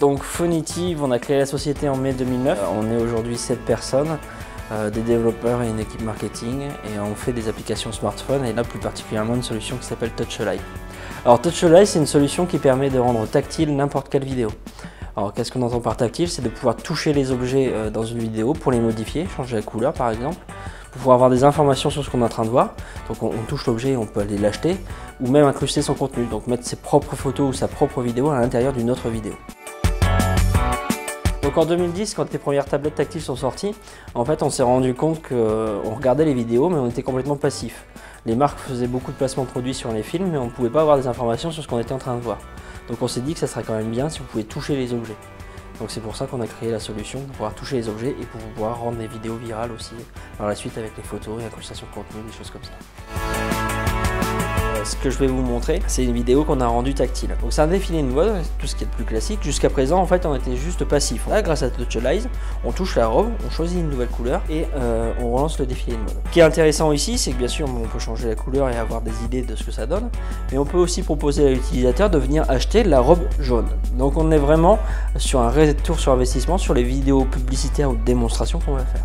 Donc Phonitive, on a créé la société en mai 2009. On est aujourd'hui 7 personnes, euh, des développeurs et une équipe marketing et on fait des applications smartphone et là plus particulièrement une solution qui s'appelle Touch Alive. Alors Touch c'est une solution qui permet de rendre tactile n'importe quelle vidéo. Alors qu'est-ce qu'on entend par tactile? C'est de pouvoir toucher les objets euh, dans une vidéo pour les modifier, changer la couleur par exemple, pour pouvoir avoir des informations sur ce qu'on est en train de voir. Donc on, touche l'objet, on peut aller l'acheter, ou même incruster son contenu, donc mettre ses propres photos ou sa propre vidéo à l'intérieur d'une autre vidéo. Donc en 2010, quand les premières tablettes tactiles sont sorties, en fait on s'est rendu compte qu'on regardait les vidéos mais on était complètement passif. Les marques faisaient beaucoup de placements de produits sur les films mais on ne pouvait pas avoir des informations sur ce qu'on était en train de voir. Donc on s'est dit que ça serait quand même bien si vous pouvez toucher les objets. Donc c'est pour ça qu'on a créé la solution, pour pouvoir toucher les objets et pour pouvoir rendre les vidéos virales aussi par la suite avec les photos et incrustation de contenu, des choses comme ça ce que je vais vous montrer, c'est une vidéo qu'on a rendue tactile. Donc c'est un défilé de mode, tout ce qui est le plus classique. Jusqu'à présent, en fait, on était juste passif. Là, grâce à Touchalize, on touche la robe, on choisit une nouvelle couleur et euh, on relance le défilé de mode. Ce qui est intéressant ici, c'est que bien sûr, on peut changer la couleur et avoir des idées de ce que ça donne, mais on peut aussi proposer à l'utilisateur de venir acheter la robe jaune. Donc on est vraiment sur un retour sur investissement sur les vidéos publicitaires ou de démonstration qu'on va faire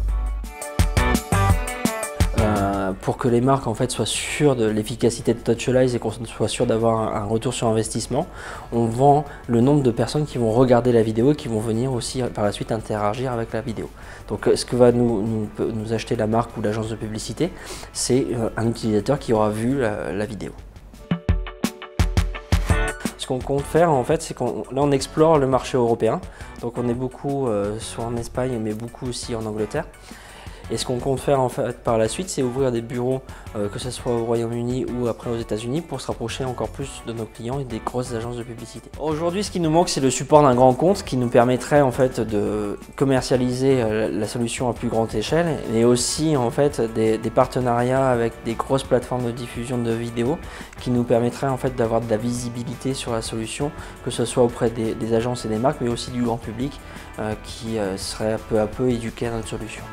pour que les marques en fait soient sûres de l'efficacité de Touchalize et qu'on soit sûr d'avoir un, retour sur investissement, on vend le nombre de personnes qui vont regarder la vidéo et qui vont venir aussi par la suite interagir avec la vidéo. Donc euh, ce que va nous, acheter la marque ou l'agence de publicité, c'est euh, un utilisateur qui aura vu la, vidéo. Ce qu'on compte faire en fait, c'est qu'on là on explore le marché européen. Donc on est beaucoup euh, soit en Espagne mais beaucoup aussi en Angleterre. Et ce qu'on compte faire en fait par la suite, c'est ouvrir des bureaux, euh, que ce soit au Royaume-Uni ou après aux États-Unis, pour se rapprocher encore plus de nos clients et des grosses agences de publicité. Aujourd'hui, ce qui nous manque, c'est le support d'un grand compte qui nous permettrait en fait de commercialiser euh, la solution à plus grande échelle, mais aussi en fait des, partenariats avec des grosses plateformes de diffusion de vidéos qui nous permettraient en fait d'avoir de la visibilité sur la solution, que ce soit auprès des, agences et des marques, mais aussi du grand public euh, qui serait peu à peu éduqué à notre solution.